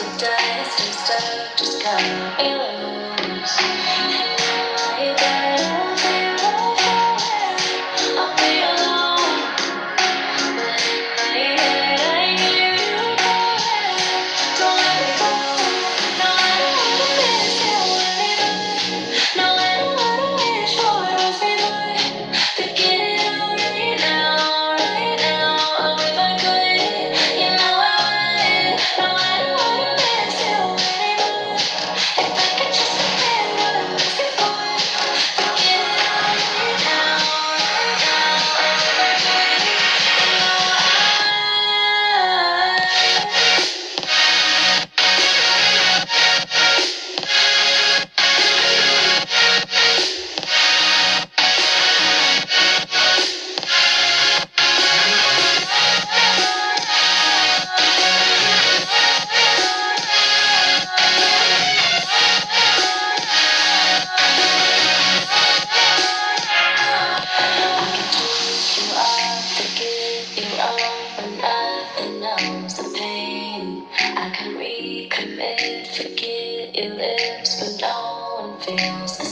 to dust and start to sky. forget it lives, but no one feels